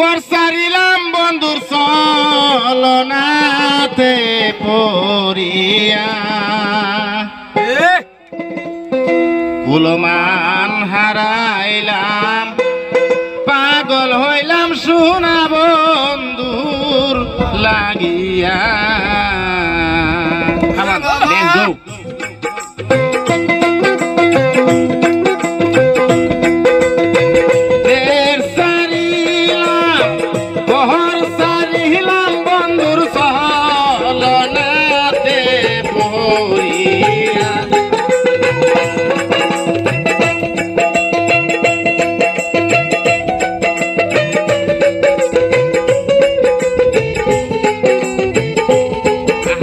বর্ষারিলাম বন্ধুর সলনাতে পড়িয়া। কুলমান হারাইলাম পাগল হইলাম সোনা বন্ধুর লাগিয়া।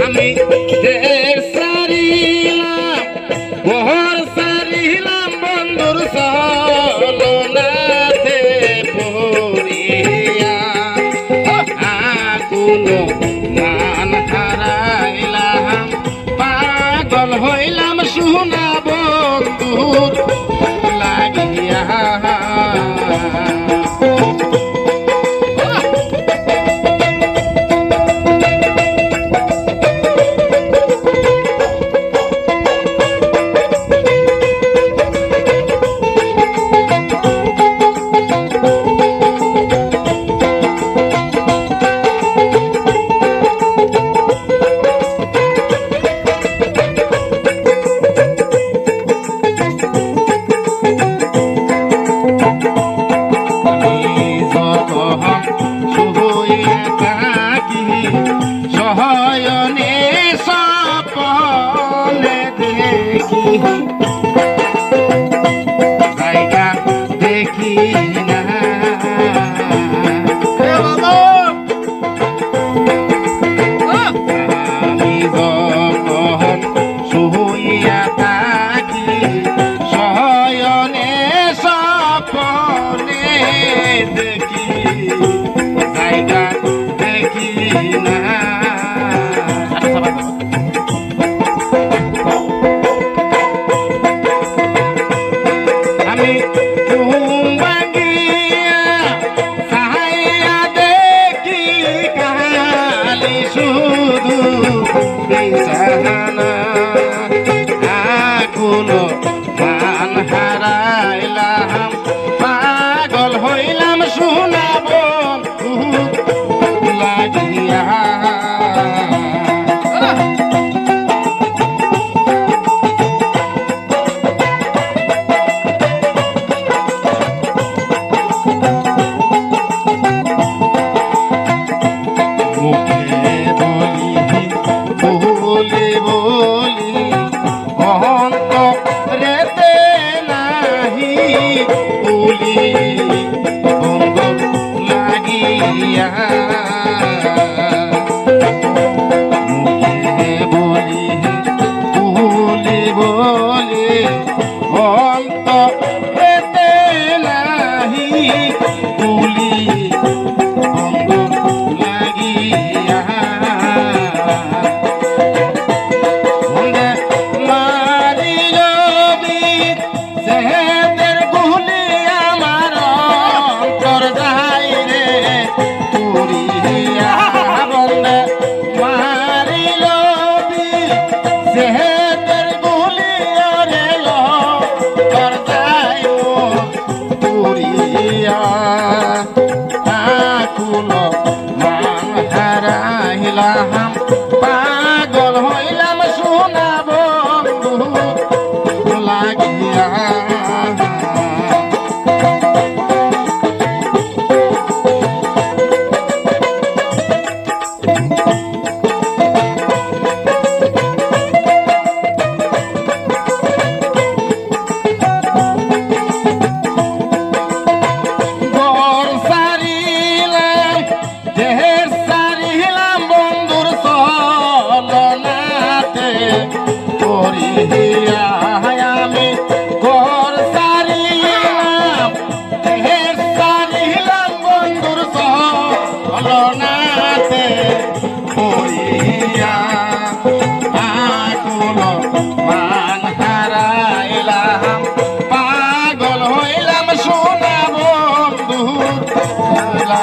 আমি দেশ সারিলাম, মোহর সারিলাম বন্ধুর সহলনাতে পড়িয়া। আগুন মান হারাইলাম, পাগল হইলাম শুনা বন্ধুর লাগিয়া। Thank you. বলি বন্ধ লাগিয়া। yeah.